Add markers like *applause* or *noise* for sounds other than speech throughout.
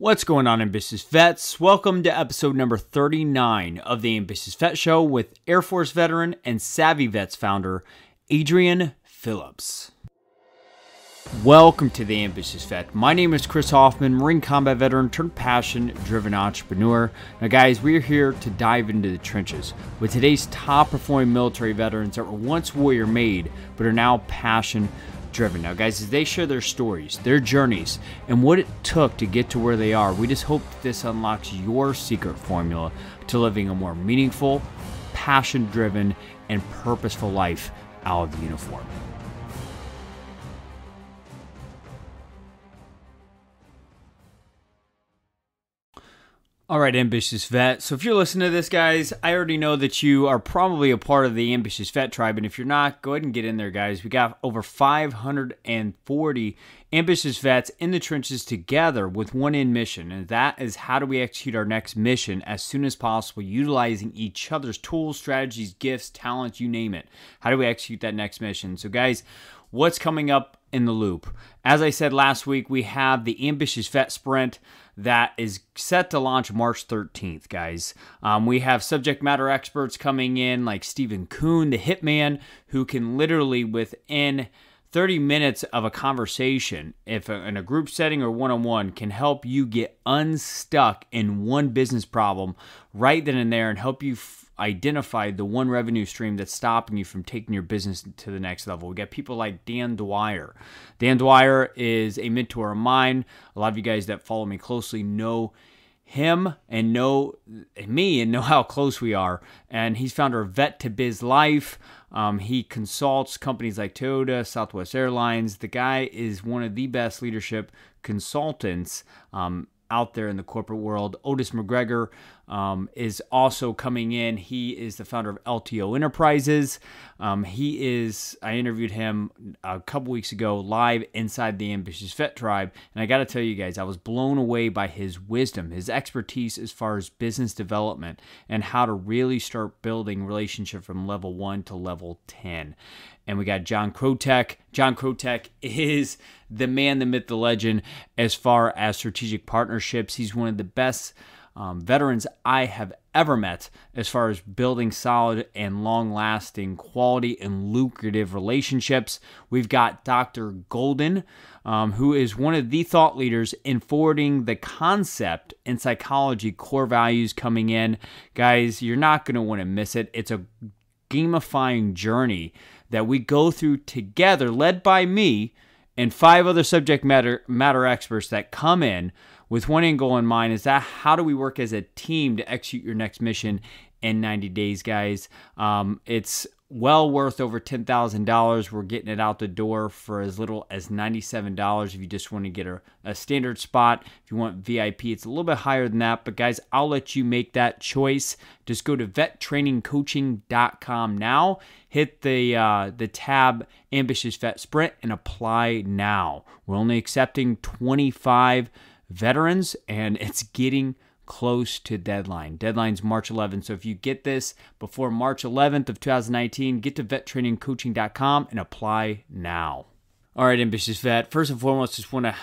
What's going on, ambitious vets? Welcome to episode number 39 of the Ambitious Vet Show with Air Force veteran and SAVI Vets founder, Adrianne Phillips. Welcome to the Ambitious Vet. My name is Chris Hoffmann, Marine combat veteran turned passion driven entrepreneur. Now, guys, we're here to dive into the trenches with today's top performing military veterans that were once warrior made but are now passion driven. Now, guys, they share their stories, their journeys, and what it took to get to where they are, we just hope that this unlocks your secret formula to living a more meaningful, passion driven, and purposeful life out of the uniform. All right, ambitious vet. So if you're listening to this, guys, I already know that you are probably a part of the ambitious vet tribe, and if you're not, go ahead and get in there, guys. We got over 540 ambitious vets in the trenches together with one end mission, and that is how do we execute our next mission as soon as possible, utilizing each other's tools, strategies, gifts, talents, you name it. How do we execute that next mission? So, guys, what's coming up in the loop? As I said last week, we have the ambitious vet sprint that is set to launch March 13th, guys. Um, we have subject matter experts coming in like Stephen Kuhn, the hitman, who can literally within 30 minutes of a conversation, if in a group setting or one on one, can help you get unstuck in one business problem right then and there and help you f- identify the one revenue stream that's stopping you from taking your business to the next level. We got people like Dan Dwyer. Dan Dwyer is a mentor of mine. A lot of you guys that follow me closely know him and know me and know how close we are. And he's founder of Vet to Biz Life. Um, he consults companies like Toyota, Southwest Airlines. The guy is one of the best leadership consultants um, out there in the corporate world. Otis McGregor um, is also coming in. He is the founder of LTO Enterprises. Um, he is, I interviewed him a couple weeks ago live inside the Ambitious Vet Tribe. And I got to tell you guys, I was blown away by his wisdom, his expertise as far as business development and how to really start building relationship from level one to level 10 and we got John Krotek. John Krotek is the man, the myth, the legend as far as strategic partnerships. He's one of the best um, veterans I have ever met as far as building solid and long lasting quality and lucrative relationships. We've got Dr. Golden, um, who is one of the thought leaders in forwarding the concept in psychology core values coming in. Guys, you're not going to want to miss it. It's a gamifying journey that we go through together, led by me and five other subject matter matter experts that come in with one end goal in mind is that how do we work as a team to execute your next mission in 90 days guys? Um, it's well worth over $10,000. We're getting it out the door for as little as $97 if you just want to get a, a, standard spot. If you want VIP, it's a little bit higher than that. But guys, I'll let you make that choice. Just go to vettrainingcoaching.com now. Hit the uh, the tab Ambitious Vet Sprint and apply now. We're only accepting 25 veterans, and it's getting close to deadline. Deadline's March 11th. So if you get this before March 11th of 2019, get to vettrainingcoaching.com and apply now. All right, ambitious vet. First and foremost, just want to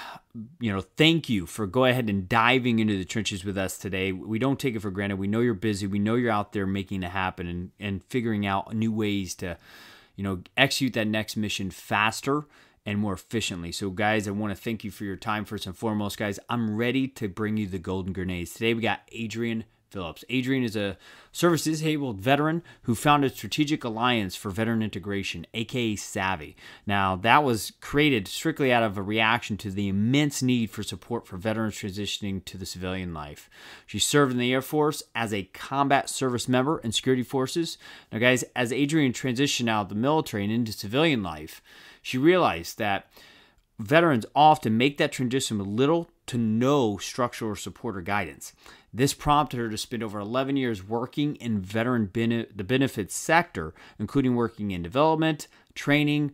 you know thank you for go ahead and diving into the trenches with us today. We don't take it for granted. We know you're busy. We know you're out there making it happen and and figuring out new ways to you know execute that next mission faster and more efficiently. So, guys, I want to thank you for your time first and foremost, guys. I'm ready to bring you the golden grenades. Today, we got Adrianne Phillips. Adrianne is a service disabled veteran who founded Strategic Alliance for Veteran Integration, aka SAVI. Now, that was created strictly out of a reaction to the immense need for support for veterans transitioning to the civilian life. She served in the Air Force as a combat service member in security forces. Now, guys, as Adrianne transitioned out of the military and into civilian life, she realized that veterans often make that transition with little to no structural support or guidance. This prompted her to spend over 11 years working in veteran bene- the benefits sector, including working in development, training,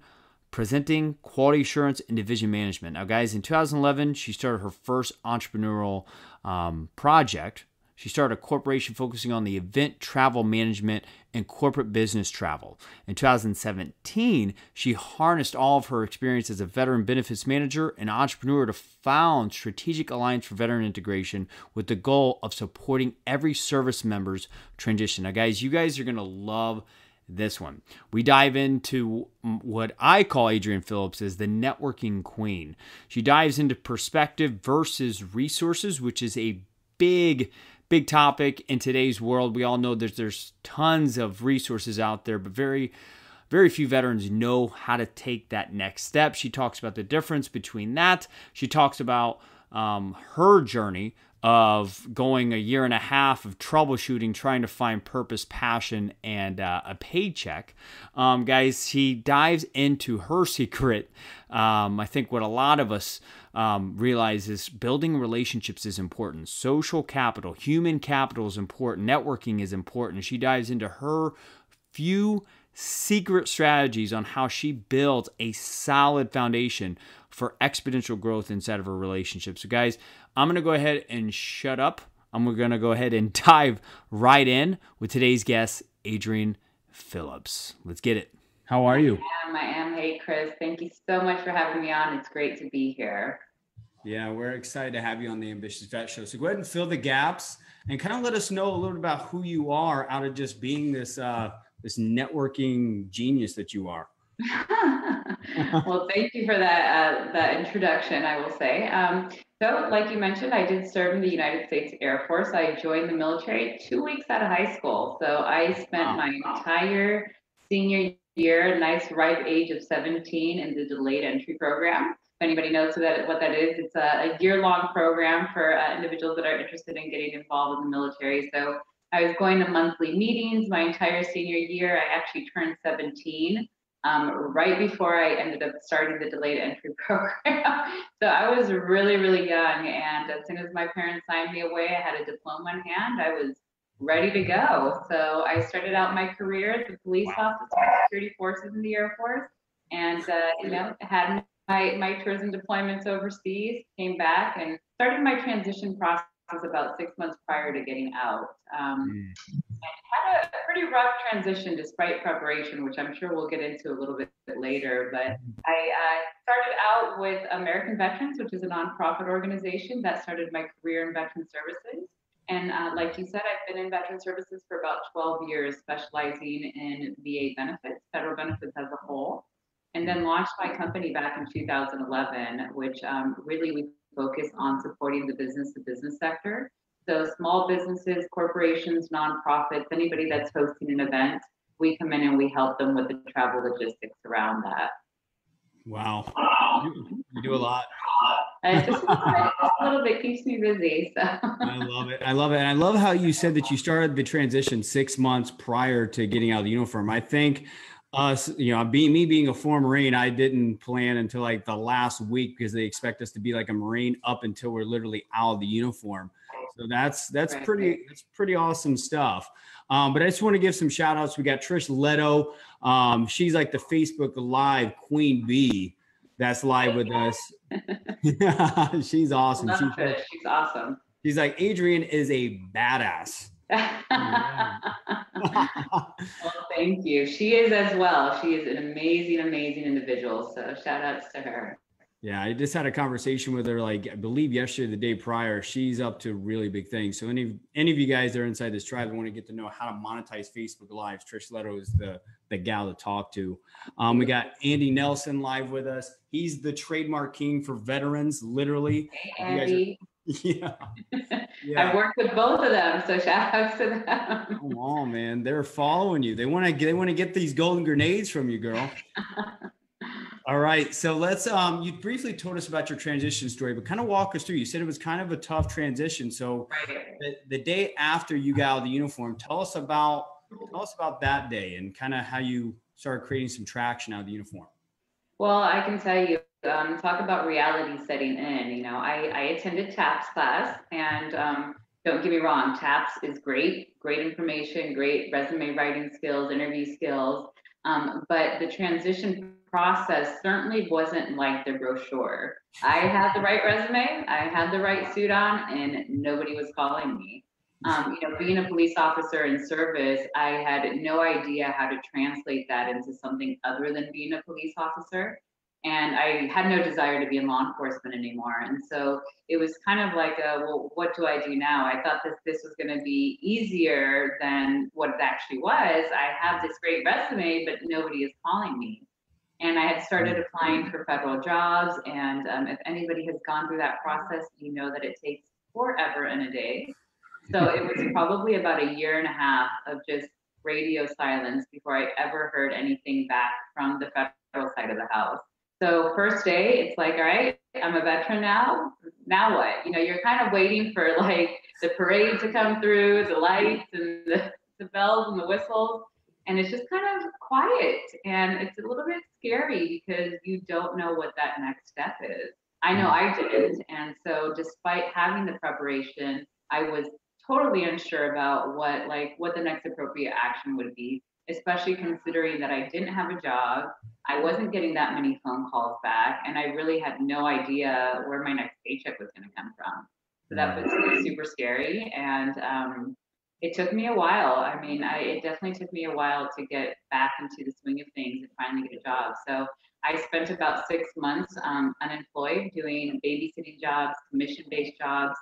presenting, quality assurance, and division management. Now, guys, in 2011, she started her first entrepreneurial um, project. She started a corporation focusing on the event travel management and corporate business travel. In 2017, she harnessed all of her experience as a veteran benefits manager and entrepreneur to found Strategic Alliance for Veteran Integration with the goal of supporting every service member's transition. Now, guys, you guys are going to love this one. We dive into what I call Adrianne Phillips as the networking queen. She dives into perspective versus resources, which is a big big topic in today's world. We all know there's there's tons of resources out there, but very very few veterans know how to take that next step. She talks about the difference between that. She talks about um, her journey of going a year and a half of troubleshooting, trying to find purpose, passion, and uh, a paycheck. Um, guys, he dives into her secret. Um, I think what a lot of us um, realize is building relationships is important. Social capital, human capital is important. Networking is important. She dives into her few secret strategies on how she builds a solid foundation for exponential growth inside of her relationship. So, guys, I'm going to go ahead and shut up. I'm going to go ahead and *laughs* dive right in with today's guest, Adrianne Phillips. Let's get it. How are you? I am. I am. Hey, Chris. Thank you so much for having me on. It's great to be here. Yeah, we're excited to have you on the Ambitious Vet Show. So go ahead and fill the gaps and kind of let us know a little bit about who you are out of just being this uh, this networking genius that you are. *laughs* well, thank you for that uh, that introduction. I will say. Um, so, like you mentioned, I did serve in the United States Air Force. I joined the military two weeks out of high school. So I spent wow. my entire senior year, nice ripe age of 17, in the delayed entry program. If anybody knows what that, what that is, it's a, a year long program for uh, individuals that are interested in getting involved in the military. So I was going to monthly meetings my entire senior year. I actually turned 17 um, right before I ended up starting the delayed entry *laughs* program. so I was really, really young. And as soon as my parents signed me away, I had a diploma in hand. I was ready to go. So I started out my career as a police officer, security forces in the Air Force, and uh, you know had my my tours and deployments overseas. Came back and started my transition process about six months prior to getting out. Um, mm had a pretty rough transition despite preparation, which I'm sure we'll get into a little bit later. But I uh, started out with American Veterans, which is a nonprofit organization that started my career in veteran services. And uh, like you said, I've been in veteran services for about 12 years, specializing in VA benefits, federal benefits as a whole. And then launched my company back in 2011, which um, really we focus on supporting the business to business sector so small businesses, corporations, nonprofits, anybody that's hosting an event, we come in and we help them with the travel logistics around that. Wow, you, you do a lot. And just, just a little bit keeps me busy. So I love it. I love it. And I love how you said that you started the transition six months prior to getting out of the uniform. I think us, you know, being me being a former Marine, I didn't plan until like the last week because they expect us to be like a Marine up until we're literally out of the uniform. So that's that's pretty that's pretty awesome stuff. Um, but I just want to give some shout outs. We got Trish Leto. Um, she's like the Facebook Live Queen Bee that's live with us. *laughs* she's awesome. She's, she's awesome. She's like Adrianne is a badass. Well, thank you. She is as well. She is an amazing, amazing individual. So shout outs to her. Yeah, I just had a conversation with her, like I believe yesterday, the day prior. She's up to really big things. So any any of you guys that are inside this tribe and want to get to know how to monetize Facebook Lives, Trish Leto is the the gal to talk to. Um, we got Andy Nelson live with us. He's the trademark king for veterans, literally. Hey, Andy. *laughs* yeah. *laughs* yeah. I've worked with both of them, so shout outs to them. Come on, man. They're following you. They want to they want to get these golden grenades from you, girl. *laughs* All right. So let's um you briefly told us about your transition story, but kind of walk us through. You said it was kind of a tough transition. So right. the, the day after you got out of the uniform, tell us about tell us about that day and kind of how you started creating some traction out of the uniform. Well, I can tell you, um, talk about reality setting in. You know, I, I attended TAPS class, and um, don't get me wrong, TAPS is great, great information, great resume writing skills, interview skills. Um, but the transition process certainly wasn't like the brochure. I had the right resume, I had the right suit on, and nobody was calling me. Um, you know, being a police officer in service, I had no idea how to translate that into something other than being a police officer. And I had no desire to be in law enforcement anymore. And so it was kind of like, a, well, what do I do now? I thought that this was going to be easier than what it actually was. I have this great resume, but nobody is calling me. And I had started applying for federal jobs. And um, if anybody has gone through that process, you know that it takes forever and a day. So it was *laughs* probably about a year and a half of just radio silence before I ever heard anything back from the federal side of the house. So first day, it's like, all right, I'm a veteran now. Now what? You know, you're kind of waiting for *laughs* like the parade to come through, the lights and the, the bells and the whistles, and it's just kind of quiet and it's a little bit scary because you don't know what that next step is. I know I mm-hmm. didn't, and so despite having the preparation, I was totally unsure about what like what the next appropriate action would be especially considering that I didn't have a job. I wasn't getting that many phone calls back, and I really had no idea where my next paycheck was going to come from. So that was super scary, and um, it took me a while. I mean, I, it definitely took me a while to get back into the swing of things and finally get a job. So I spent about six months um, unemployed, doing babysitting jobs, commission-based jobs,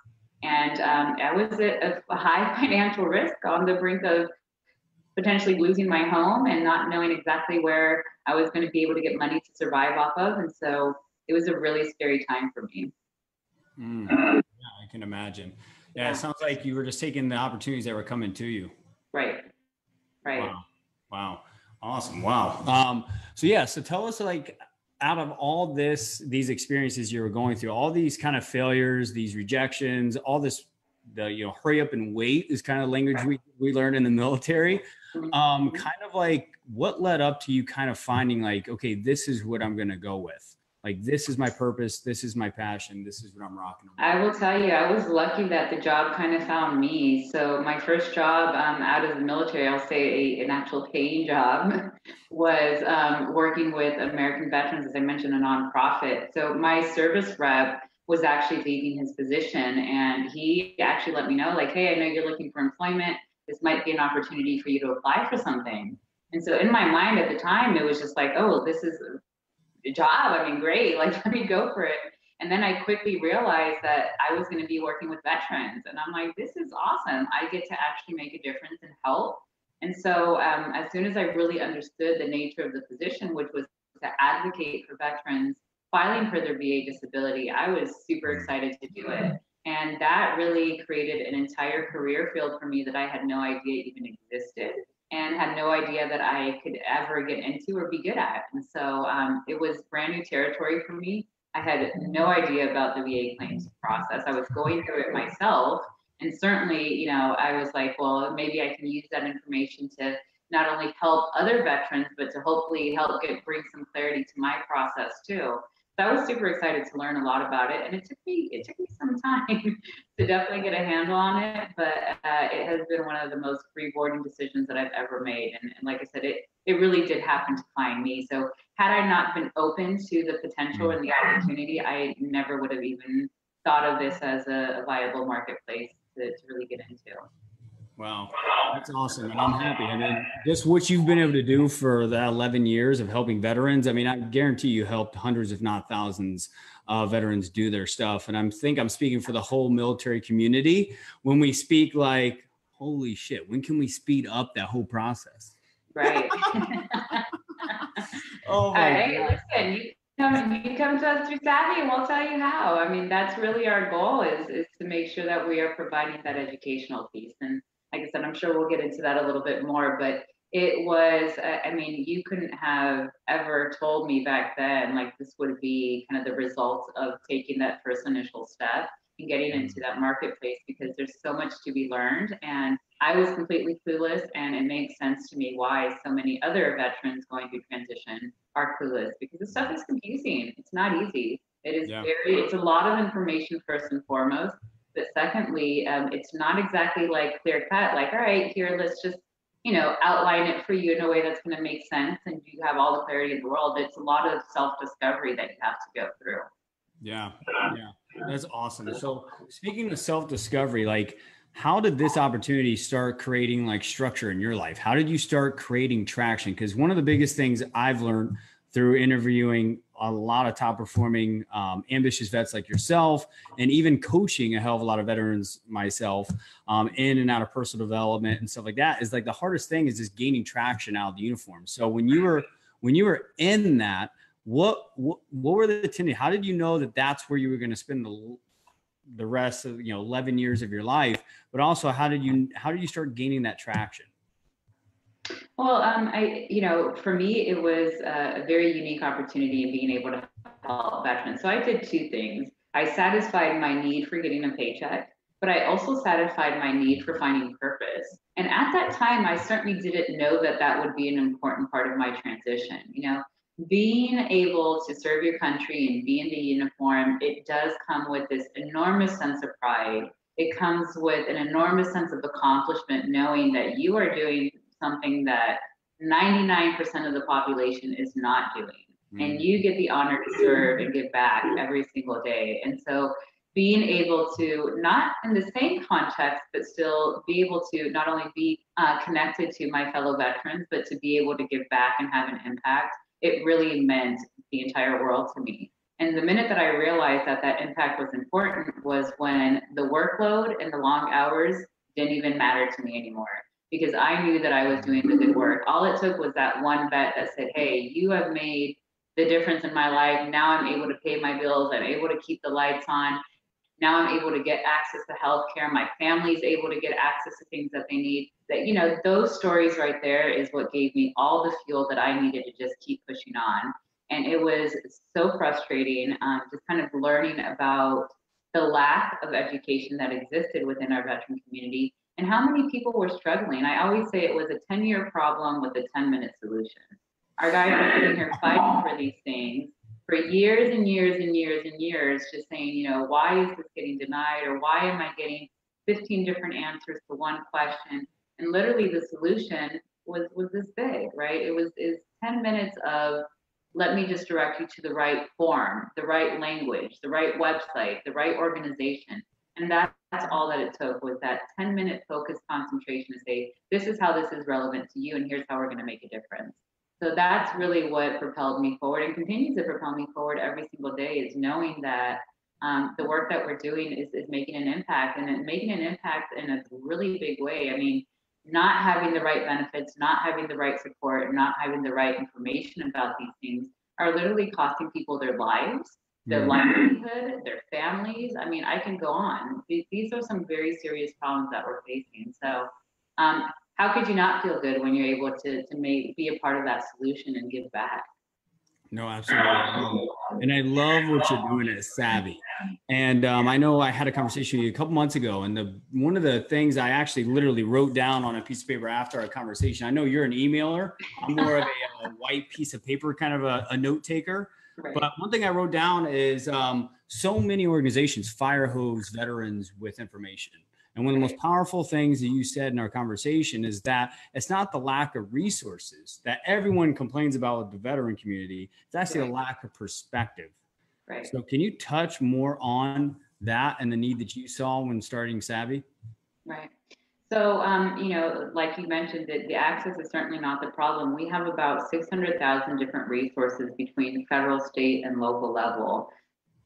and um, I was at a high *laughs* financial risk on the brink of potentially losing my home and not knowing exactly where I was going to be able to get money to survive off of. And so it was a really scary time for me. Mm, yeah, I can imagine. Yeah, yeah, it sounds like you were just taking the opportunities that were coming to you. Right. Right. Wow. Wow. Awesome. Wow. Um, so yeah, so tell us like out of all this, these experiences you were going through, all these kind of failures, these rejections, all this, the, you know, hurry up and wait is kind of language we, we learned in the military. Mm-hmm. Um, kind of like what led up to you kind of finding like, okay, this is what I'm going to go with. Like, this is my purpose. This is my passion. This is what I'm rocking. I will tell you, I was lucky that the job kind of found me. So my first job um, out of the military, I'll say a, an actual paying job, *laughs* was um, working with American veterans, as I mentioned, a nonprofit. So my service rep was actually leaving his position, and he actually let me know, like, hey, I know you're looking for employment this might be an opportunity for you to apply for something. And so in my mind at the time, it was just like, oh, this is a job. I mean, great. *laughs* Like, let me go for it. And then I quickly realized that I was going to be working with veterans. And I'm like, this is awesome. I get to actually make a difference and help. And so um, as soon as I really understood the nature of the position, which was to advocate for veterans filing for their VA disability, I was super excited to do it. And that really created an entire career field for me that I had no idea even existed and had no idea that I could ever get into or be good at. And so um, it was brand new territory for me. I had no idea about the VA claims process. I was going through it myself. And certainly, you know, I was like, well, maybe I can use that information to not only help other veterans, but to hopefully help get bring some clarity to my process too. So I was super excited to learn a lot about it, and it took me it took me some time *laughs* to definitely get a handle on it. But uh, it has been one of the most rewarding decisions that I've ever made, and, and, like I said, it it really did happen to find me. So had I not been open to the potential and the opportunity, I never would have even thought of this as a, a viable marketplace to, to really get into. Wow, that's awesome, and I'm happy. I mean, just what you've been able to do for the 11 years of helping veterans. I mean, I guarantee you helped hundreds, if not thousands, of veterans do their stuff. And I think I'm speaking for the whole military community when we speak like, holy shit, when can we speed up that whole process? Right. *laughs* oh my hey, God. listen, you come, you come to us through SAVI, and we'll tell you how. I mean, that's really our goal is is to make sure that we are providing that educational piece and said, I'm sure we'll get into that a little bit more, but it was, I mean, you couldn't have ever told me back then, like this would be kind of the result of taking that first initial step and getting into mm-hmm. that marketplace because there's so much to be learned. And I was completely clueless, and it makes sense to me why so many other veterans going through transition are clueless because the stuff is confusing. It's not easy. It is yeah. very, it's a lot of information first and foremost. But secondly, um, it's not exactly like clear cut, like, all right, here, let's just, you know, outline it for you in a way that's going to make sense and you have all the clarity in the world. It's a lot of self discovery that you have to go through. Yeah. Yeah. That's awesome. So speaking of self discovery, like, how did this opportunity start creating like structure in your life? How did you start creating traction? Because one of the biggest things I've learned through interviewing a lot of top performing um, ambitious vets like yourself and even coaching a hell of a lot of veterans myself um, in and out of personal development and stuff like that is like the hardest thing is just gaining traction out of the uniform. So when you were when you were in that what what, what were the tendencies? How did you know that that's where you were going to spend the the rest of you know 11 years of your life? But also how did you how did you start gaining that traction well um, i you know for me it was a very unique opportunity in being able to help veterans. So i did two things. I satisfied my need for getting a paycheck but i also satisfied my need for finding purpose. And at that time i certainly didn't know that that would be an important part of my transition you know. Being able to serve your country and be in the uniform, it does come with this enormous sense of pride. It comes with an enormous sense of accomplishment, knowing that you are doing something that 99% of the population is not doing. Mm. And you get the honor to serve and give back every single day. And so being able to not in the same context but still be able to not only be uh, connected to my fellow veterans but to be able to give back and have an impact it really meant the entire world to me. And the minute that I realized that that impact was important was when the workload and the long hours didn't even matter to me anymore because I knew that I was doing the good work. All it took was that one vet that said, Hey, you have made the difference in my life. Now I'm able to pay my bills. I'm able to keep the lights on. Now I'm able to get access to healthcare. My family's able to get access to things that they need. That, you know, those stories right there is what gave me all the fuel that I needed to just keep pushing on. And it was so frustrating, um, just kind of learning about the lack of education that existed within our veteran community and how many people were struggling. I always say it was a 10 year problem with a 10 minute solution. Our guys are sitting here fighting for these things for years and years and years and years, just saying, you know, why is this getting denied or why am I getting 15 different answers to one question? And literally the solution was was this big, right? It was is 10 minutes of let me just direct you to the right form, the right language, the right website, the right organization. And that's all that it took was that 10 minute focused concentration to say, this is how this is relevant to you, and here's how we're going to make a difference. So that's really what propelled me forward and continues to propel me forward every single day is knowing that um, the work that we're doing is, is making an impact and making an impact in a really big way. I mean, not having the right benefits, not having the right support, not having the right information about these things are literally costing people their lives, their mm-hmm. livelihood, their families. I mean, I can go on. These are some very serious problems that we're facing. So um, how could you not feel good when you're able to to make be a part of that solution and give back? No, absolutely. And I love what you're doing at SAVI. And um, I know I had a conversation with you a couple months ago, and the one of the things I actually literally wrote down on a piece of paper after our conversation. I know you're an emailer. I'm more of a, a white piece of paper, kind of a, a note taker. Right. But one thing I wrote down is um, so many organizations fire hose veterans with information. And one of the most powerful things that you said in our conversation is that it's not the lack of resources that everyone complains about with the veteran community. It's actually right. a lack of perspective. Right. So can you touch more on that and the need that you saw when starting SAVI? Right. So, um, you know, like you mentioned, that the access is certainly not the problem. We have about 600,000 different resources between federal, state, and local level.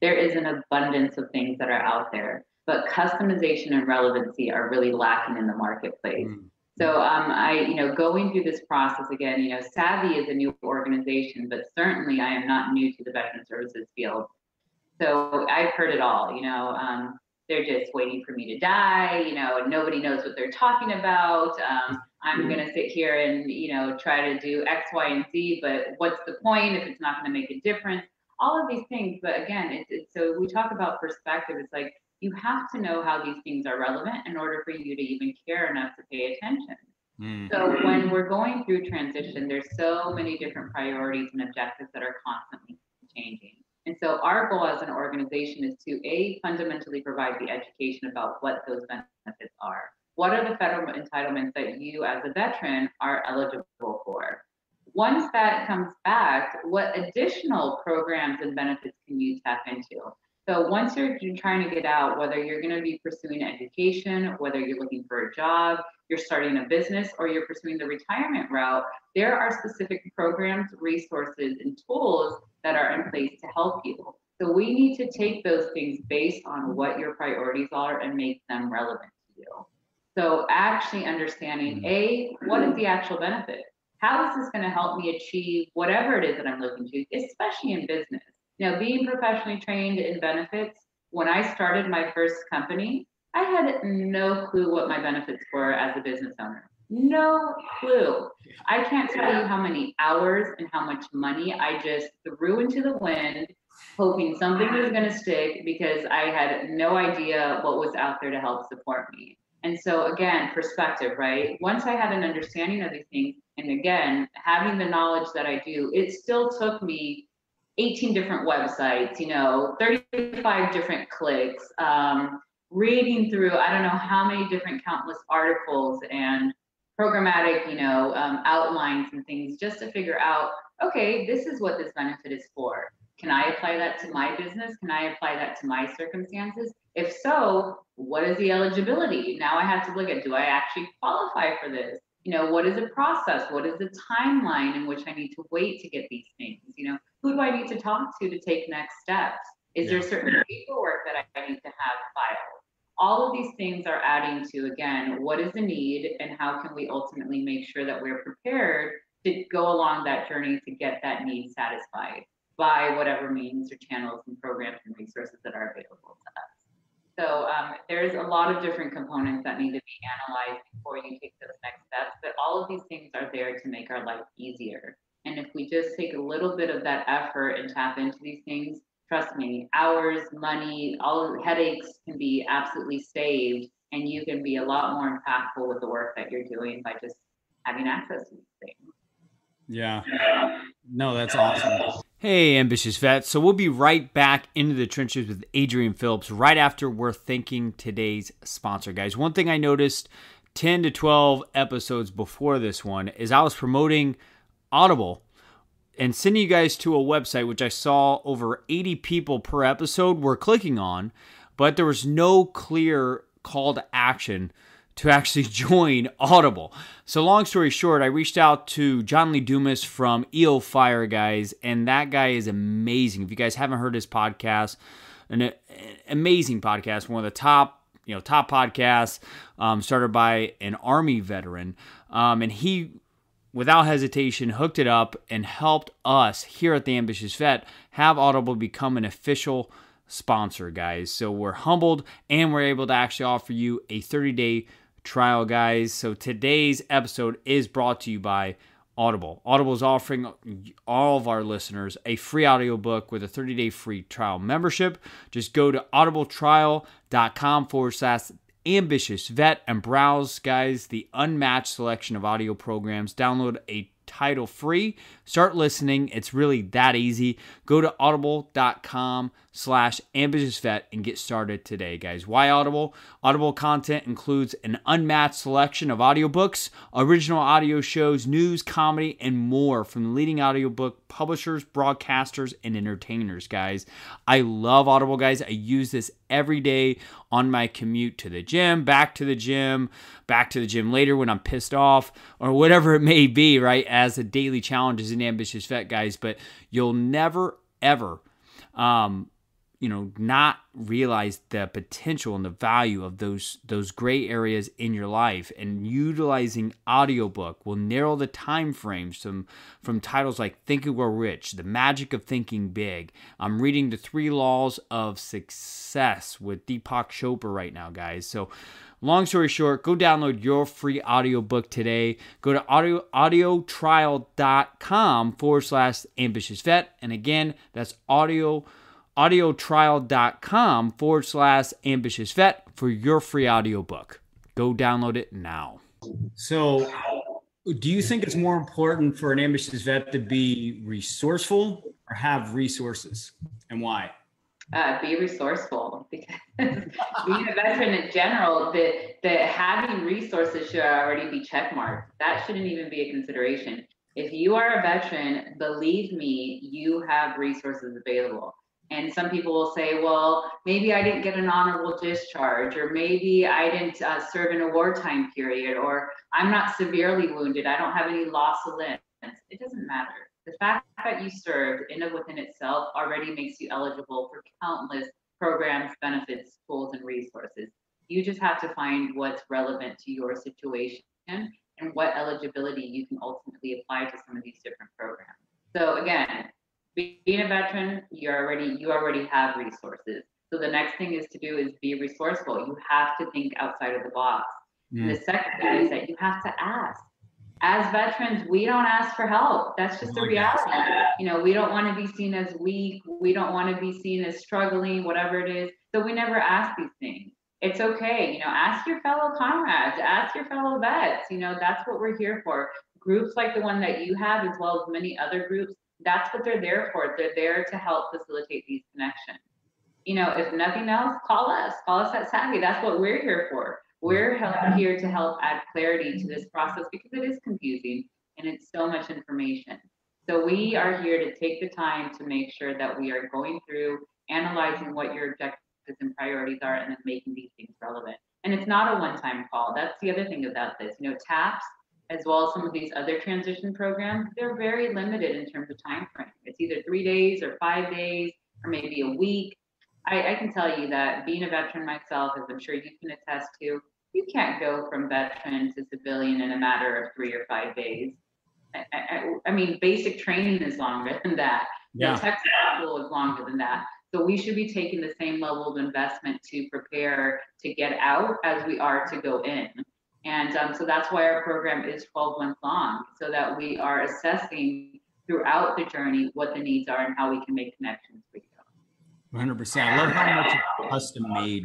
There is an abundance of things that are out there but customization and relevancy are really lacking in the marketplace. Mm. So um, I, you know, going through this process again, you know, SAVI is a new organization, but certainly I am not new to the veteran services field. So I've heard it all. You know, um, they're just waiting for me to die. You know, nobody knows what they're talking about. Um, I'm mm. going to sit here and you know try to do X, Y, and Z, but what's the point if it's not going to make a difference? All of these things, but again, it's, it's so we talk about perspective. It's like you have to know how these things are relevant in order for you to even care enough to pay attention. Mm. So when we're going through transition, there's so many different priorities and objectives that are constantly changing. And so our goal as an organization is to a fundamentally provide the education about what those benefits are. What are the federal entitlements that you as a veteran are eligible for? Once that comes back, what additional programs and benefits can you tap into? So once you're, trying to get out, whether you're going to be pursuing education, whether you're looking for a job, you're starting a business, or you're pursuing the retirement route, there are specific programs, resources, and tools that are in place to help you. So we need to take those things based on what your priorities are and make them relevant to you. So actually understanding mm-hmm. a what is the actual benefit? How is this going to help me achieve whatever it is that I'm looking to, especially in business? Now, being professionally trained in benefits, when I started my first company, I had no clue what my benefits were as a business owner. No clue. I can't tell you how many hours and how much money I just threw into the wind, hoping something was going to stick because I had no idea what was out there to help support me. And so, again, perspective, right? Once I had an understanding of these things, and again, having the knowledge that I do, it still took me 18 different websites, you know, 35 different clicks, um, reading through, I don't know how many different countless articles and programmatic, you know, um, outlines and things just to figure out, okay, this is what this benefit is for. Can I apply that to my business? Can I apply that to my circumstances? If so, what is the eligibility? Now I have to look at do I actually qualify for this? You know, what is the process? What is the timeline in which I need to wait to get these things? You know, who do I need to talk to to take next steps? Is yeah. there certain paperwork that I need to have filed? All of these things are adding to, again, what is the need and how can we ultimately make sure that we're prepared to go along that journey to get that need satisfied by whatever means or channels and programs and resources that are available to us. So um, there's a lot of different components that need to be analyzed before you take those next steps, but all of these things are there to make our life easier. And if we just take a little bit of that effort and tap into these things, trust me, hours, money, all headaches can be absolutely saved. And you can be a lot more impactful with the work that you're doing by just having access to these things. Yeah. No, that's awesome. Hey, ambitious vets. So we'll be right back into the trenches with Adrianne Phillips right after we're thanking today's sponsor, guys. One thing I noticed 10 to 12 episodes before this one is I was promoting Audible and sending you guys to a website which I saw over 80 people per episode were clicking on, but there was no clear call to action to actually *laughs* join Audible. So, long story short, I reached out to John Lee Dumas from EO Fire, guys, and that guy is amazing. If you guys haven't heard his podcast, an amazing podcast, one of the top you know top podcasts um, started by an army veteran um, and he without hesitation, hooked it up and helped us here at the Ambitious Vet have Audible become an official sponsor, guys. So we're humbled and we're able to actually offer you a 30 day trial, guys. So today's episode is brought to you by Audible. Audible is offering all of our listeners a free audiobook with a 30 day free trial membership. Just go to audibletrial.com forward slash ambitious vet and browse, guys, the unmatched selection of audio programs. Download a title free. Start listening. It's really that easy. Go to audible.com slash ambitious vet and get started today, guys. Why Audible? Audible content includes an unmatched selection of audiobooks, original audio shows, news, comedy, and more from leading audiobook publishers, broadcasters, and entertainers, guys. I love Audible, guys. I use this every day on my commute to the gym, back to the gym, back to the gym later when I'm pissed off, or whatever it may be, right? As a daily challenge as an ambitious vet, guys. But you'll never, ever, um, you know not realize the potential and the value of those those gray areas in your life and utilizing audiobook will narrow the time frames from from titles like think and grow rich the magic of thinking big i'm reading the three laws of success with deepak chopra right now guys so long story short go download your free audiobook today go to audio audiotrial.com forward slash ambitious vet and again that's audio audiotrial.com forward slash ambitious vet for your free audiobook. Go download it now. So, do you think it's more important for an ambitious vet to be resourceful or have resources and why? Uh, be resourceful *laughs* because being a veteran in general, that that having resources should already be checkmarked. That shouldn't even be a consideration. If you are a veteran, believe me, you have resources available And some people will say, well, maybe I didn't get an honorable discharge, or maybe I didn't uh, serve in a wartime period, or I'm not severely wounded. I don't have any loss of limbs. It doesn't matter. The fact that you served in and within itself already makes you eligible for countless programs, benefits, tools, and resources. You just have to find what's relevant to your situation and what eligibility you can ultimately apply to some of these different programs. So again, being a veteran, you already you already have resources. So the next thing is to do is be resourceful. You have to think outside of the box. Mm. The second thing is that you have to ask. As veterans, we don't ask for help. That's just the oh reality. You know, we don't want to be seen as weak. We don't want to be seen as struggling, whatever it is. So we never ask these things. It's okay. You know, ask your fellow comrades, ask your fellow vets. You know, that's what we're here for. Groups like the one that you have, as well as many other groups, that's what they're there for. They're there to help facilitate these connections. You know, if nothing else, call us. Call us at SAVI. That's what we're here for. We're here to help add clarity to this process because it is confusing and it's so much information. So we are here to take the time to make sure that we are going through, analyzing what your objectives and priorities are, and then making these things relevant. And it's not a one-time call. That's the other thing about this. You know, TAPS as well as some of these other transition programs, they're very limited in terms of time frame. It's either three days or five days or maybe a week. I, I can tell you that being a veteran myself, as I'm sure you can attest to, you can't go from veteran to civilian in a matter of three or five days. I, I, I mean, basic training is longer than that. Yeah. The tech school is longer than that. So we should be taking the same level of investment to prepare to get out as we are to go in. And um, so that's why our program is 12 months long, so that we are assessing throughout the journey what the needs are and how we can make connections. 100%. I love how much it's custom made.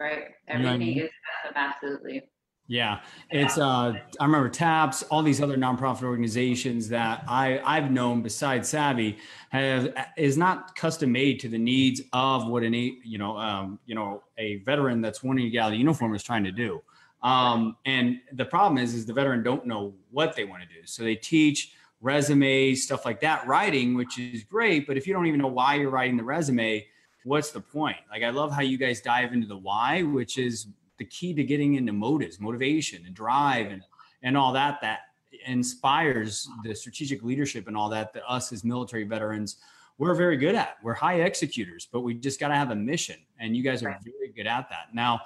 Right. Everything you know I mean? is custom, absolutely. Yeah, it's uh, I remember TAPS, all these other nonprofit organizations that I I've known besides SAVI have is not custom made to the needs of what an you know um, you know a veteran that's wanting to get out of the uniform is trying to do. Um, and the problem is, is the veteran don't know what they want to do, so they teach resumes, stuff like that, writing, which is great. But if you don't even know why you're writing the resume, what's the point? Like I love how you guys dive into the why, which is the key to getting into motives, motivation, and drive, and and all that that inspires the strategic leadership and all that that us as military veterans we're very good at. We're high executors, but we just got to have a mission, and you guys are very good at that. Now,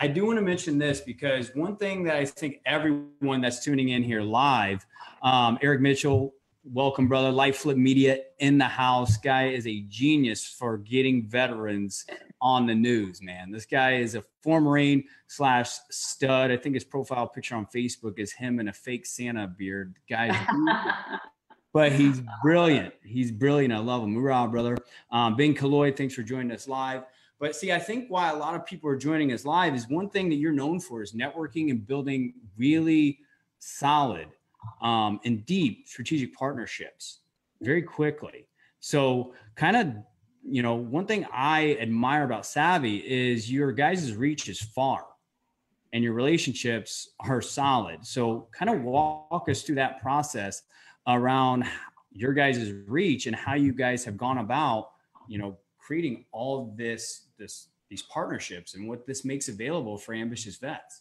I do want to mention this because one thing that I think everyone that's tuning in here live, um, Eric Mitchell, welcome, brother. Life Flip Media in the house. Guy is a genius for getting veterans on the news, man. This guy is a former Marine slash stud. I think his profile picture on Facebook is him in a fake Santa beard. Guys, *laughs* but he's brilliant. He's brilliant. I love him. Hoorah, brother. Um, ben Kaloy, thanks for joining us live. But see, I think why a lot of people are joining us live is one thing that you're known for is networking and building really solid um, and deep strategic partnerships very quickly. So, kind of you know, one thing I admire about SAVI is your guys' reach is far and your relationships are solid. So, kind of walk us through that process around your guys' reach and how you guys have gone about, you know, creating all this, this, these partnerships and what this makes available for ambitious vets.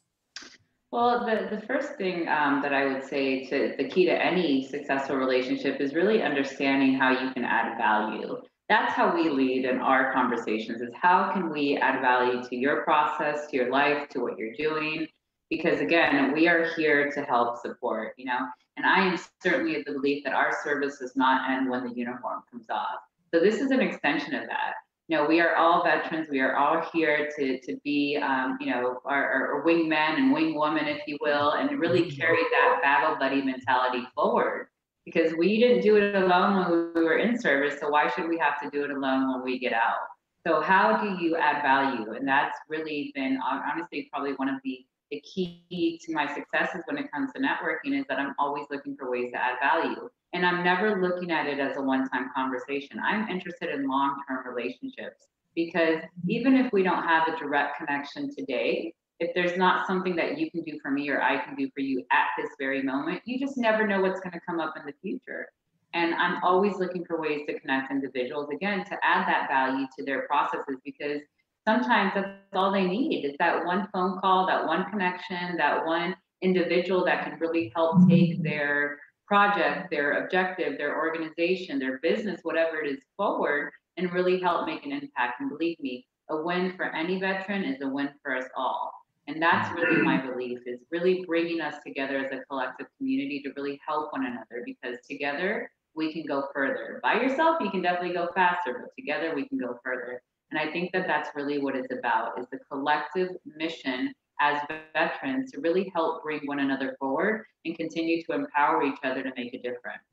Well, the, the first thing um, that I would say to the key to any successful relationship is really understanding how you can add value. That's how we lead in our conversations is how can we add value to your process to your life to what you're doing? Because again we are here to help support you know? And i am certainly of the belief that our service does not end when the uniform comes off so this is an extension of that you know we are all veterans we are all here to to be um, you know our, our wingmen and wingwomen if you will and really mm-hmm. carry that battle buddy mentality forward because we didn't do it alone when we were in service. So why should we have to do it alone when we get out? So how do you add value? And that's really been honestly probably one of the, the key to my successes when it comes to networking is that I'm always looking for ways to add value. And I'm never looking at it as a one-time conversation. I'm interested in long-term relationships because even if we don't have a direct connection today, if there's not something that you can do for me or I can do for you at this very moment, you just never know what's going to come up in the future. And I'm always looking for ways to connect individuals again to add that value to their processes because sometimes that's all they need is that one phone call, that one connection, that one individual that can really help take their project, their objective, their organization, their business, whatever it is forward and really help make an impact. And believe me, a win for any veteran is a win for us all. And that's really my belief is really bringing us together as a collective community to really help one another because together we can go further. By yourself, you can definitely go faster, but together we can go further. And I think that that's really what it's about is the collective mission as veterans to really help bring one another forward and continue to empower each other to make a difference.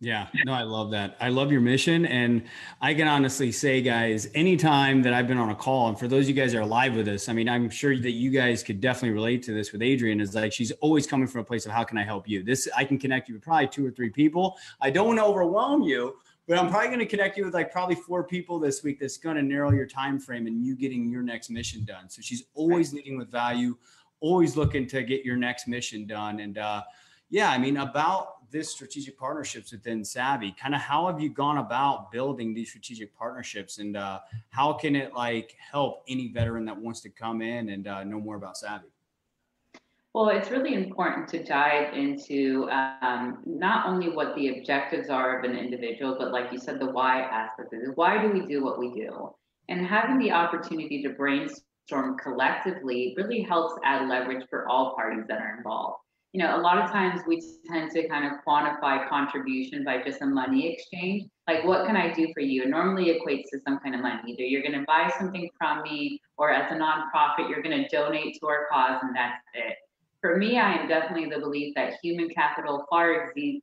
Yeah, no, I love that. I love your mission. And I can honestly say, guys, anytime that I've been on a call, and for those of you guys that are live with us, I mean, I'm sure that you guys could definitely relate to this with Adrianne, is like she's always coming from a place of how can I help you? This I can connect you with probably two or three people. I don't want to overwhelm you, but I'm probably going to connect you with like probably four people this week that's going to narrow your time frame and you getting your next mission done. So she's always leading with value, always looking to get your next mission done. And uh, yeah, I mean, about this strategic partnerships within SAVI, kind of how have you gone about building these strategic partnerships and uh, how can it like help any veteran that wants to come in and uh, know more about SAVI? Well, it's really important to dive into um, not only what the objectives are of an individual, but like you said, the why aspect of it. Why do we do what we do? And having the opportunity to brainstorm collectively really helps add leverage for all parties that are involved you know, a lot of times we tend to kind of quantify contribution by just a money exchange. Like, what can I do for you? It normally equates to some kind of money. Either you're going to buy something from me, or as a nonprofit, you're going to donate to our cause, and that's it. For me, I am definitely the belief that human capital far exceeds,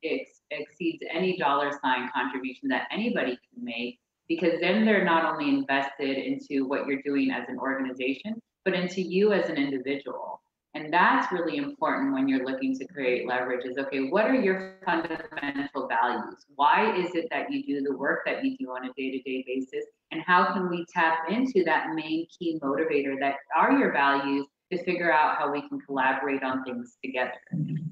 exceeds any dollar sign contribution that anybody can make, because then they're not only invested into what you're doing as an organization, but into you as an individual. And that's really important when you're looking to create leverage is okay, what are your fundamental values? Why is it that you do the work that you do on a day to day basis? And how can we tap into that main key motivator that are your values to figure out how we can collaborate on things together?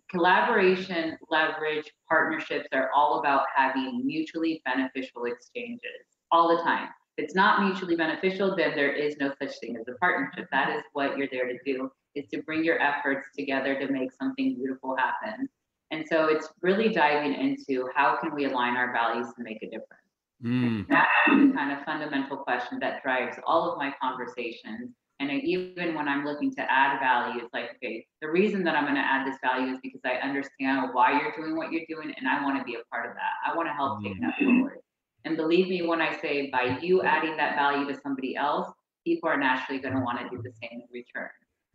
Collaboration, leverage, partnerships are all about having mutually beneficial exchanges all the time. If it's not mutually beneficial, then there is no such thing as a partnership. That is what you're there to do is to bring your efforts together to make something beautiful happen. And so it's really diving into how can we align our values to make a difference. Mm. That's the kind of fundamental question that drives all of my conversations. And even when I'm looking to add value, it's like, okay, the reason that I'm going to add this value is because I understand why you're doing what you're doing, and I want to be a part of that. I want to help take mm-hmm. that forward. And believe me when I say by you adding that value to somebody else, people are naturally going to want to do the same in return.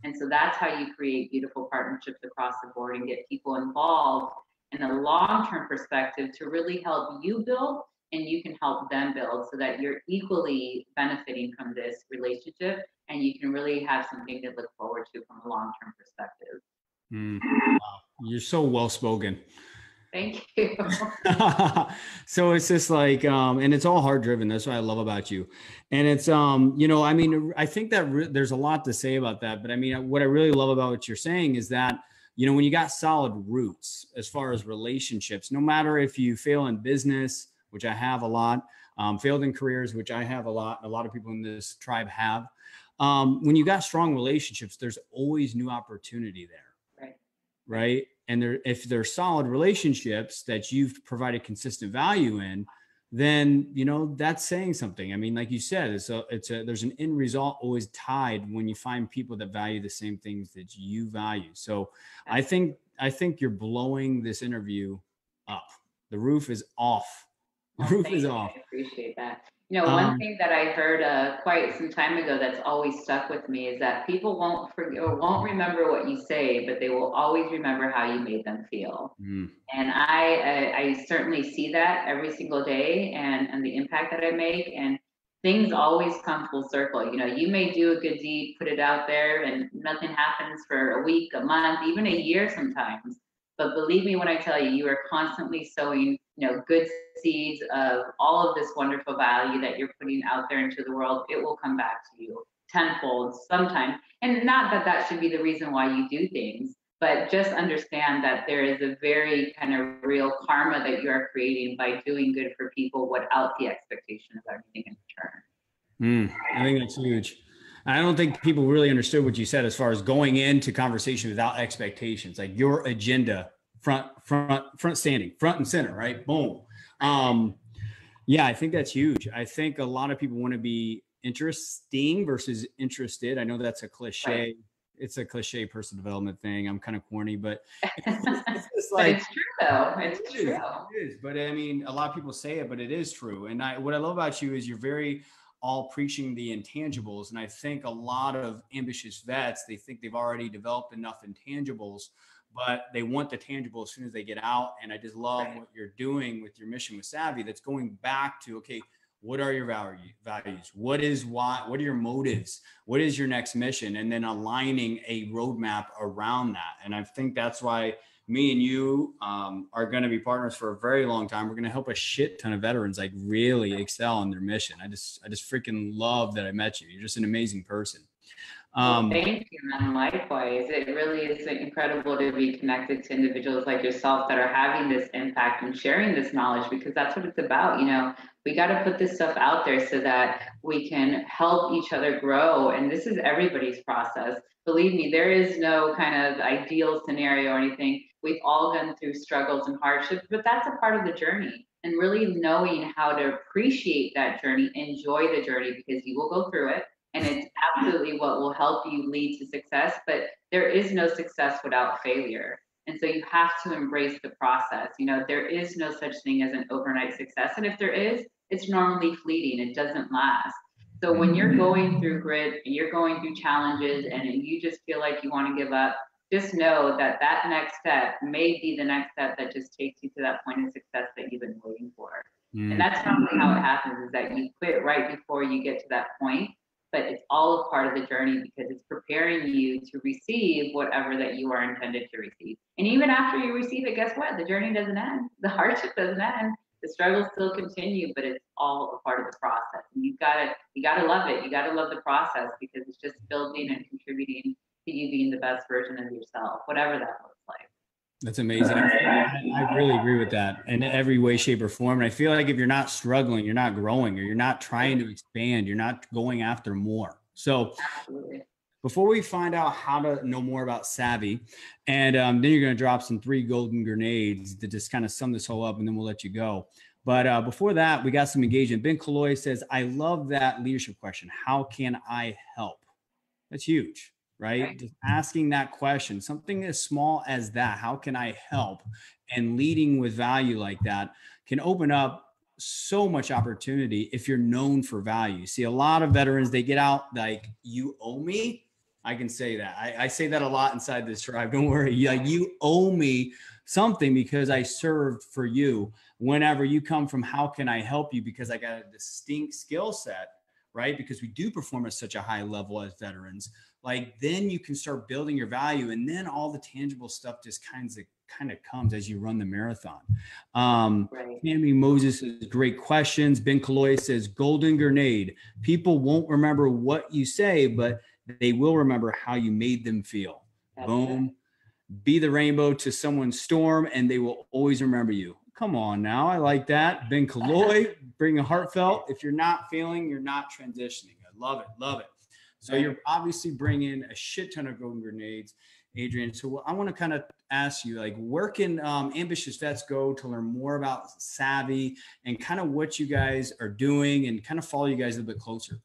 And so that's how you create beautiful partnerships across the board and get people involved in a long term perspective to really help you build and you can help them build so that you're equally benefiting from this relationship and you can really have something to look forward to from a long term perspective. Mm. You're so well spoken. Thank you. *laughs* so it's just like, um, and it's all hard driven. That's what I love about you. And it's, um, you know, I mean, I think that re- there's a lot to say about that. But I mean, what I really love about what you're saying is that, you know, when you got solid roots as far as relationships, no matter if you fail in business, which I have a lot, um, failed in careers, which I have a lot, a lot of people in this tribe have. Um, when you got strong relationships, there's always new opportunity there. Right. Right and there if they're solid relationships that you've provided consistent value in then you know that's saying something i mean like you said it's a it's a there's an end result always tied when you find people that value the same things that you value so i think i think you're blowing this interview up the roof is off the *laughs* roof is you. off I appreciate that you know, one um, thing that I heard uh, quite some time ago that's always stuck with me is that people won't forget or won't remember what you say, but they will always remember how you made them feel. Mm. And I, I, I certainly see that every single day, and and the impact that I make, and things always come full circle. You know, you may do a good deed, put it out there, and nothing happens for a week, a month, even a year sometimes. But believe me when I tell you, you are constantly sowing, you know, good seeds of all of this wonderful value that you're putting out there into the world. It will come back to you tenfold sometime. And not that that should be the reason why you do things, but just understand that there is a very kind of real karma that you are creating by doing good for people without the expectation of anything in return. Mm, I think that's huge. I don't think people really understood what you said as far as going into conversation without expectations, like your agenda front, front, front standing, front and center, right? Boom. Um, yeah, I think that's huge. I think a lot of people want to be interesting versus interested. I know that's a cliche. Right. It's a cliche personal development thing. I'm kind of corny, but *laughs* it's, it's like but it's true though. It's it true. Is, it is. But I mean, a lot of people say it, but it is true. And I, what I love about you is you're very all preaching the intangibles. And I think a lot of ambitious vets, they think they've already developed enough intangibles, but they want the tangible as soon as they get out. And I just love right. what you're doing with your mission with SAVI that's going back to, okay, what are your value, values? What is why? What are your motives? What is your next mission? And then aligning a roadmap around that. And I think that's why me and you um, are going to be partners for a very long time. We're going to help a shit ton of veterans like really excel in their mission. I just, I just freaking love that I met you. You're just an amazing person. Um, well, thank you, man. Likewise, it really is incredible to be connected to individuals like yourself that are having this impact and sharing this knowledge because that's what it's about. You know, we got to put this stuff out there so that we can help each other grow. And this is everybody's process. Believe me, there is no kind of ideal scenario or anything. We've all gone through struggles and hardships, but that's a part of the journey. And really knowing how to appreciate that journey, enjoy the journey because you will go through it and it's absolutely what will help you lead to success but there is no success without failure. And so you have to embrace the process. You know there is no such thing as an overnight success. And if there is it's normally fleeting. It doesn't last. So when you're going through grit and you're going through challenges and you just feel like you want to give up just know that that next step may be the next step that just takes you to that point of success that you've been waiting for. Mm. and that's normally how it happens is that you quit right before you get to that point but it's all a part of the journey because it's preparing you to receive whatever that you are intended to receive. And even after you receive it, guess what? The journey doesn't end. *laughs* The hardship doesn't end. The struggles still continue, but it's all a part of the process. And you've got to you got to love it. You got to love the process because it's just building and contributing to you being the best version of yourself, whatever that looks like. That's amazing. I, I, really agree with that in every way, shape, or form. And I feel like if you're not struggling, you're not growing, or you're not trying to expand, you're not going after more. So, before we find out how to know more about SAVI, and um, then you're going to drop some three golden grenades to just kind of sum this whole up, and then we'll let you go. But uh, before that, we got some engagement. Ben Kaloy says, I love that leadership question. How can I help? That's huge right? right? Just asking that question, something as small as that, how can I help? And leading with value like that can open up so much opportunity if you're known for value. See, a lot of veterans, they get out like, you owe me. I can say that. I, I say that a lot inside this tribe. *laughs* Don't worry. Like, you owe me something because I served for you. Whenever you come from, how can I help you? Because I got a distinct skill set, right? Because we do perform at such a high level as veterans like then you can start building your value and then all the tangible stuff just kind of kind of comes as you run the marathon. Um, right. Tammy Moses says, great questions. Ben Kaloy says, golden grenade. People won't remember what you say, but they will remember how you made them feel. That's Boom. It. Be the rainbow to someone's storm, and they will always remember you. Come on now. I like that. Ben Kaloy, *laughs* bring a heartfelt. If you're not feeling, you're not transitioning. I love it. Love it. So you're obviously bringing a shit ton of golden grenades, Adrianne. So I want to kind of ask you, like, where can um, ambitious vets go to learn more about SAVI and kind of what you guys are doing and kind of follow you guys a little bit closer?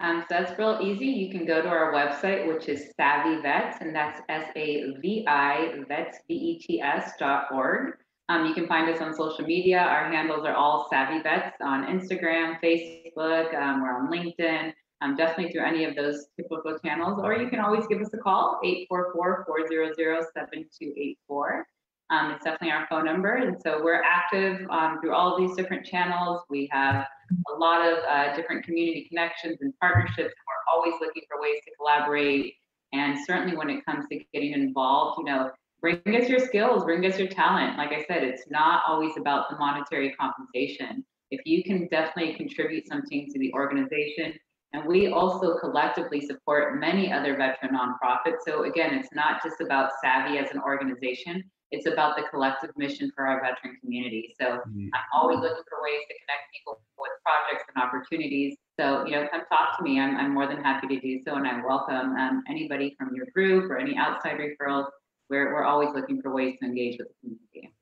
Um, so that's real easy. You can go to our website, which is SAVI Vets, and that's S A V I Vets V E T S dot org. Um, you can find us on social media. Our handles are all SAVI Vets on Instagram, Facebook. Um, we're on LinkedIn um, definitely through any of those typical channels, or you can always give us a call, 844-400-7284. Um, it's definitely our phone number. And so we're active um, through all these different channels. We have a lot of uh, different community connections and partnerships. We're always looking for ways to collaborate. And certainly when it comes to getting involved, you know, bring us your skills, bring us your talent. Like I said, it's not always about the monetary compensation. If you can definitely contribute something to the organization, And we also collectively support many other veteran nonprofits. So again, it's not just about SAVI as an organization, it's about the collective mission for our veteran community. So mm-hmm. I'm always looking for ways to connect people with projects and opportunities. So, you know, come talk to me. I'm, I'm more than happy to do so. And I welcome um, anybody from your group or any outside referrals. We're, we're always looking for ways to engage with the community.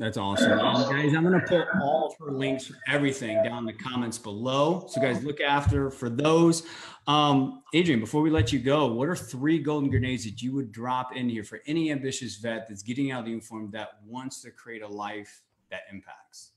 That's awesome. Um, guys, I'm going to put all of her links for everything down in the comments below. So, guys, look after for those. Um, Adrianne, before we let you go, what are three golden grenades that you would drop in here for any ambitious vet that's getting out of the uniform that wants to create a life that impacts?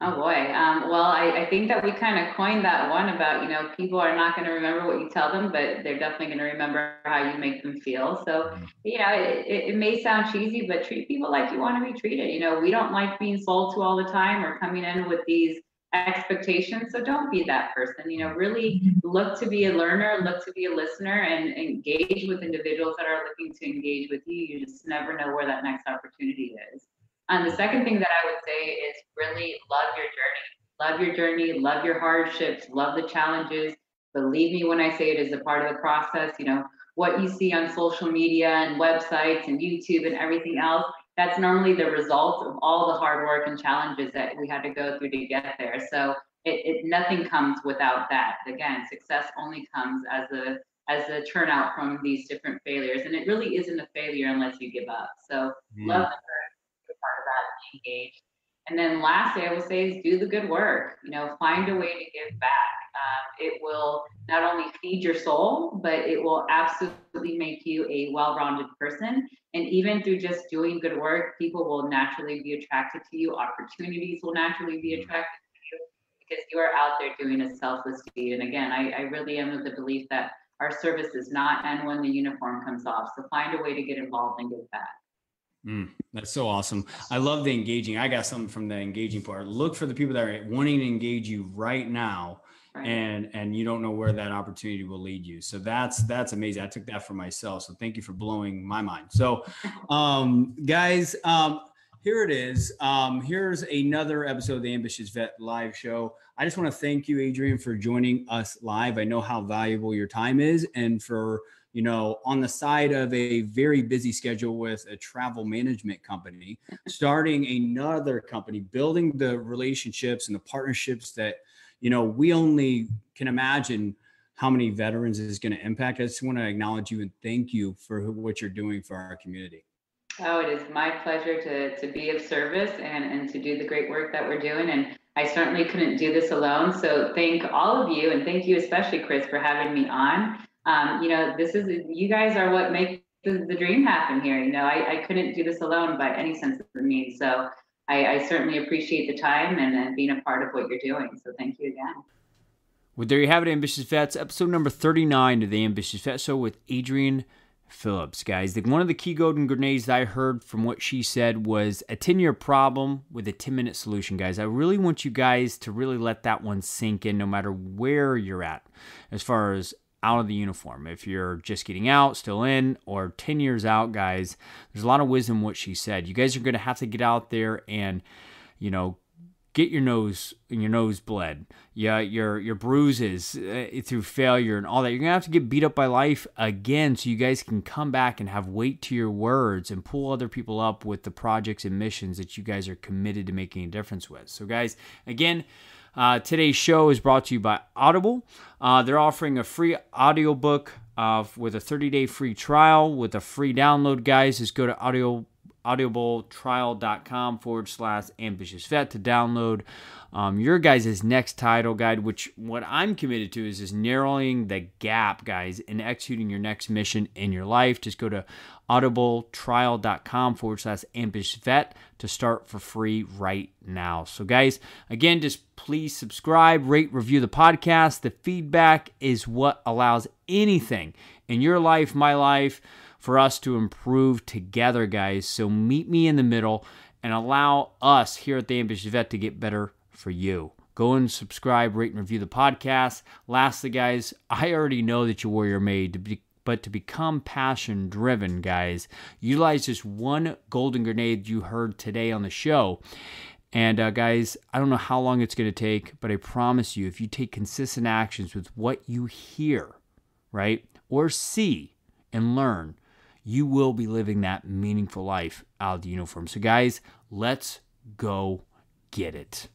Oh boy. Um, well, I, I, think that we kind of coined that one about, you know, people are not going to remember what you tell them, but they're definitely going to remember how you make them feel. So, mm-hmm. you know, it, it, may sound cheesy, but treat people like you want to be treated. You know, we don't like being sold to all the time or coming in with these expectations. So don't be that person. You know, really mm-hmm. look to be a learner, look to be a listener, and engage with individuals that are looking to engage with you. You just never know where that next opportunity is. And the second thing that I would say is really love your journey. Love your journey, love your hardships, love the challenges. Believe me when I say it is a part of the process. You know, what you see on social media and websites and YouTube and everything else, that's normally the result of all the hard work and challenges that we had to go through to get there. So it, it nothing comes without that. Again, success only comes as a as a turnout from these different failures. And it really isn't a failure unless you give up. So mm. love the part of that, engaged. And then lastly, I will say is do the good work. You know, find a way to give back. Um, it will not only feed your soul, but it will absolutely make you a well-rounded person. And even through just doing good work, people will naturally be attracted to you. Opportunities will naturally be attracted to you because you are out there doing a selfless deed. And again, I, I really am of the belief that our service does not end when the uniform comes off. So find a way to get involved and give back. Mm, that's so awesome. I love the engaging. I got something from the engaging part. Look for the people that are wanting to engage you right now. And and you don't know where that opportunity will lead you. So that's that's amazing. I took that for myself. So thank you for blowing my mind. So *laughs* um guys, um here it is. Um, here's another episode of the Ambitious Vet live show. I just want to thank you, Adrianne, for joining us live. I know how valuable your time is and for you know, on the side of a very busy schedule with a travel management company, *laughs* starting another company, building the relationships and the partnerships that, you know, we only can imagine how many veterans is going to impact. I just want to acknowledge you and thank you for what you're doing for our community. Oh, it is my pleasure to, to be of service and, and to do the great work that we're doing. And I certainly couldn't do this alone. So thank all of you and thank you especially, Chris, for having me on um, you know, this is you guys are what make the, the dream happen here. You know, I, I couldn't do this alone by any sense of the means. So I, I certainly appreciate the time and, and being a part of what you're doing. So thank you again. Well, there you have it, Ambitious Vets, episode number 39 of the Ambitious Vet Show with Adrianne Phillips, guys. One of the key golden grenades that I heard from what she said was a 10 year problem with a 10 minute solution, guys. I really want you guys to really let that one sink in no matter where you're at as far as out of the uniform. If you're just getting out, still in, or 10 years out, guys, there's a lot of wisdom what she said. You guys are going to have to get out there and, you know, get your nose your nose bled. Yeah, your your bruises uh, through failure and all that. You're gonna have to get beat up by life again, so you guys can come back and have weight to your words and pull other people up with the projects and missions that you guys are committed to making a difference with. So, guys, again. Uh, today's show is brought to you by Audible. Uh, they're offering a free audiobook uh, with a 30 day free trial with a free download, guys. Just go to audio audibletrial.com forward slash ambitious vet to download um, your guys' next title guide, which what I'm committed to is is narrowing the gap, guys, in executing your next mission in your life. Just go to audibletrial.com forward slash ambitious vet to start for free right now. So, guys, again, just please subscribe, rate, review the podcast. The feedback is what allows anything in your life, my life, for us to improve together, guys. So, meet me in the middle and allow us here at the Ambitious Vet to get better for you. Go and subscribe, rate, and review the podcast. Lastly, guys, I already know that you're warrior made to be but to become passion driven, guys, utilize this one golden grenade you heard today on the show And uh, guys, I don't know how long it's going to take, but I promise you, if you take consistent actions with what you hear, right, or see and learn, you will be living that meaningful life out of the uniform. So, guys, let's go get it.